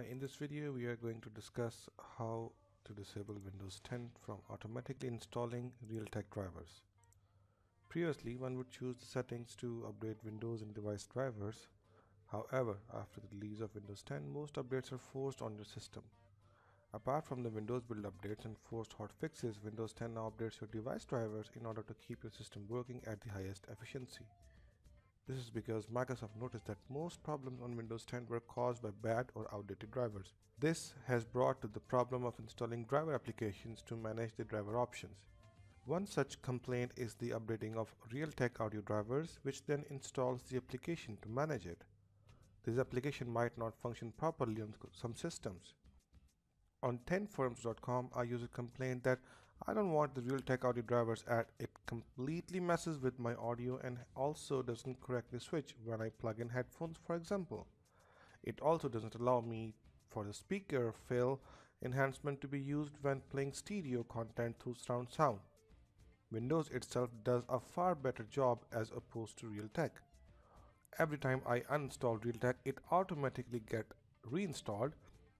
Hi, in this video we are going to discuss how to disable Windows 10 from automatically installing Realtek drivers. Previously one would choose the settings to update Windows and device drivers. However, after the release of Windows 10 most updates are forced on your system. Apart from the Windows build updates and forced hot fixes, Windows 10 now updates your device drivers in order to keep your system working at the highest efficiency. This is because Microsoft noticed that most problems on Windows 10 were caused by bad or outdated drivers. This has brought to the problem of installing driver applications to manage the driver options. One such complaint is the updating of Realtek audio drivers which then installs the application to manage it. This application might not function properly on some systems. On 10forums.com, a user complained that I don't want the Realtek audio drivers as it completely messes with my audio and also doesn't correctly switch when I plug in headphones for example. It also doesn't allow me for the speaker fill enhancement to be used when playing stereo content through surround sound. Windows itself does a far better job as opposed to Realtek. Every time I uninstall Realtek, it automatically get reinstalled.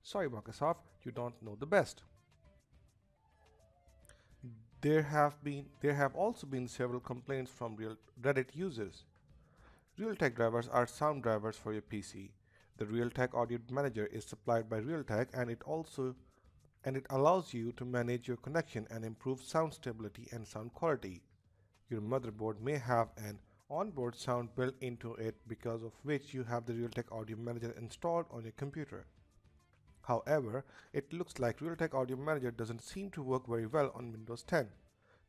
Sorry Microsoft, you don't know the best. There have been there have also been several complaints from Reddit users. Realtek drivers are sound drivers for your PC. The Realtek Audio Manager is supplied by Realtek and it also and it allows you to manage your connection and improve sound stability and sound quality. Your motherboard may have an onboard sound built into it because of which you have the Realtek Audio Manager installed on your computer. However, it looks like Realtek Audio Manager doesn't seem to work very well on Windows 10,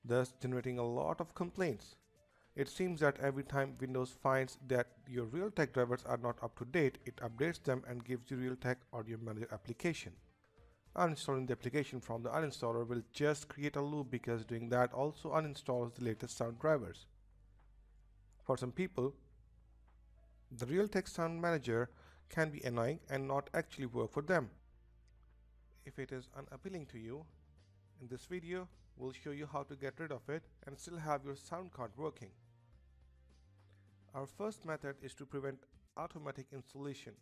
thus generating a lot of complaints. It seems that every time Windows finds that your Realtek drivers are not up to date, it updates them and gives you Realtek Audio Manager application. Uninstalling the application from the uninstaller will just create a loop because doing that also uninstalls the latest sound drivers. For some people, the Realtek Sound Manager can be annoying and not actually work for them. If it is unappealing to you, in this video we'll show you how to get rid of it and still have your sound card working. Our first method is to prevent automatic installation.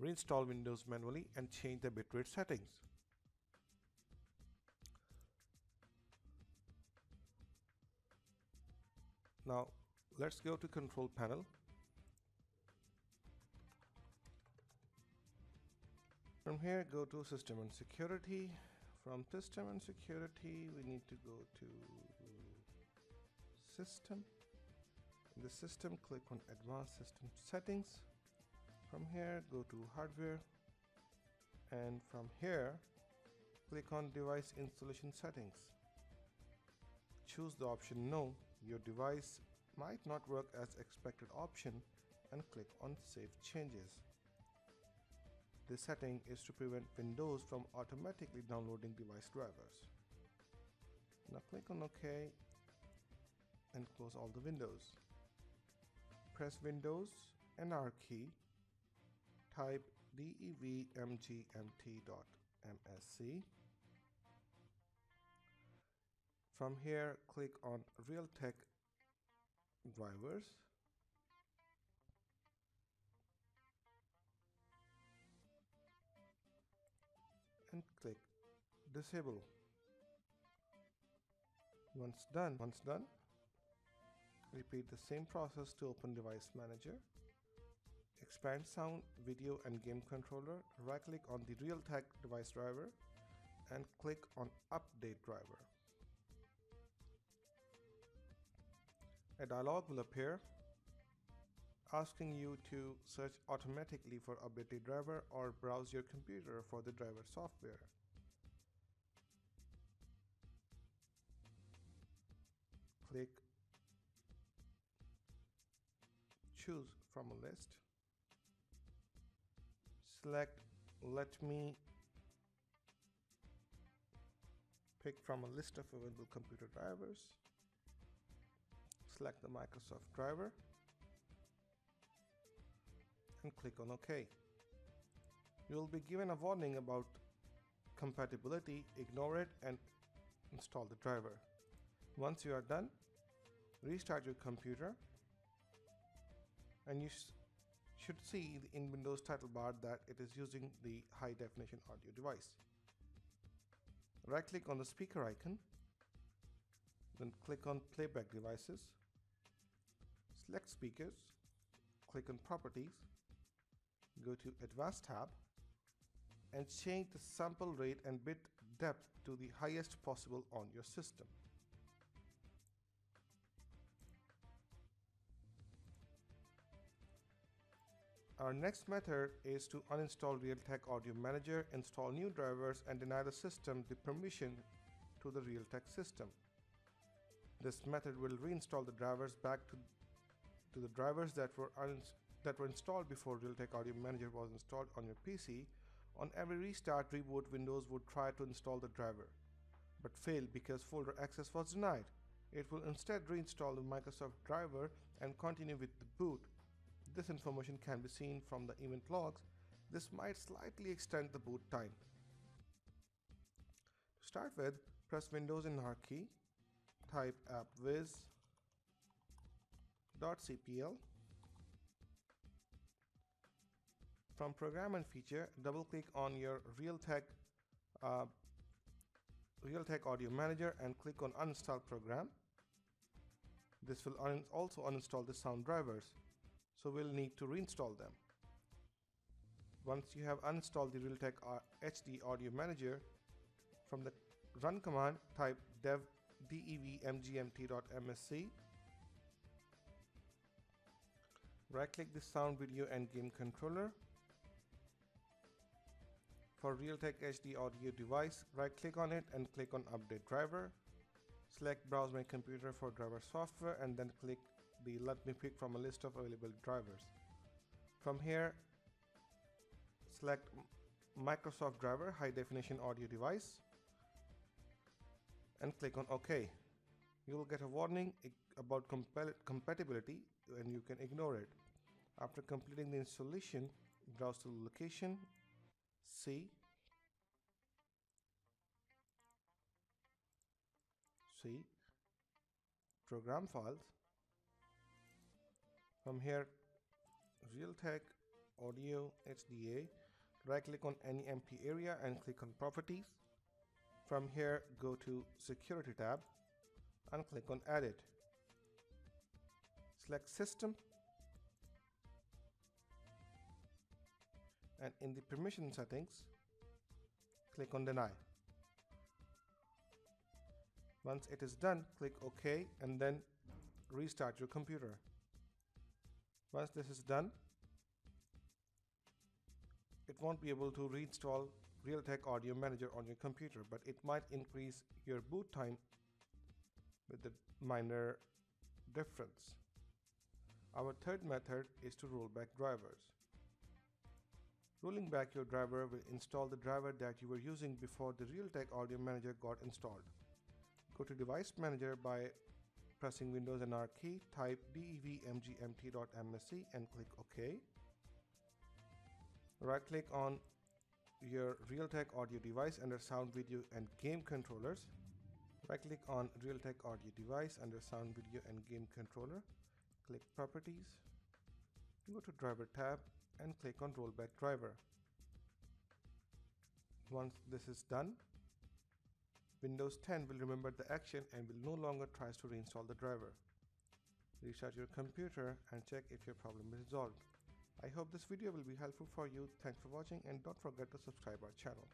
Reinstall Windows manually and change the bitrate settings. Now let's go to control panel From here, go to System and Security. From System and Security, we need to go to System. In the System, click on Advanced System Settings. From here, go to Hardware. And from here, click on Device Installation Settings. Choose the option No. Your device might not work as expected option and click on Save Changes. This setting is to prevent Windows from automatically downloading device drivers. Now click on OK and close all the windows. Press Windows and R key, type devmgmt.msc From here, click on Realtek drivers disable. Once done once done repeat the same process to open device manager. Expand sound video and game controller. Right click on the realtek device driver and click on update driver. A dialog will appear asking you to search automatically for updated driver or browse your computer for the driver software. Choose from a list. Select let me pick from a list of available computer drivers. Select the Microsoft driver and click on OK. You will be given a warning about compatibility, ignore it and install the driver. Once you are done, restart your computer and you should see in Windows title bar that it is using the high definition audio device. Right click on the speaker icon, then click on playback devices, select speakers, click on properties, go to advanced tab and change the sample rate and bit depth to the highest possible on your system. Our next method is to uninstall Realtek Audio Manager, install new drivers and deny the system the permission to the Realtek system. This method will reinstall the drivers back to, to the drivers that were, that were installed before Realtek Audio Manager was installed on your PC. On every restart reboot Windows would try to install the driver, but failed because folder access was denied. It will instead reinstall the Microsoft driver and continue with the boot this information can be seen from the event logs. This might slightly extend the boot time. To start with, press Windows in R key, type appwiz.cpl. From Program and Feature, double-click on your Realtek uh, Realtek Audio Manager and click on Uninstall Program. This will un also uninstall the sound drivers so we'll need to reinstall them. Once you have uninstalled the Realtek HD Audio Manager, from the run command type dev devmgmt.msc right click the sound video and game controller. For Realtek HD audio device right click on it and click on update driver. Select browse my computer for driver software and then click the let me pick from a list of available drivers. From here, select Microsoft driver high definition audio device and click on OK. You will get a warning about compatibility and you can ignore it. After completing the installation, browse to the location, C, C, program files, from here Realtek Audio HDA right click on any mp area and click on properties. From here go to security tab and click on edit. Select system. And in the permission settings click on deny. Once it is done click OK and then restart your computer once this is done, it won't be able to reinstall Realtek Audio Manager on your computer, but it might increase your boot time with a minor difference. Our third method is to roll back drivers. Rolling back your driver will install the driver that you were using before the Realtek Audio Manager got installed. Go to Device Manager by Pressing Windows and R key, type devmgmt.msc and click OK. Right click on your Realtek audio device under Sound Video and Game Controllers. Right click on Realtek audio device under Sound Video and Game Controller. Click Properties. Go to Driver tab and click on Rollback Driver. Once this is done, Windows 10 will remember the action and will no longer try to reinstall the driver. Restart your computer and check if your problem is resolved. I hope this video will be helpful for you. Thanks for watching and don't forget to subscribe our channel.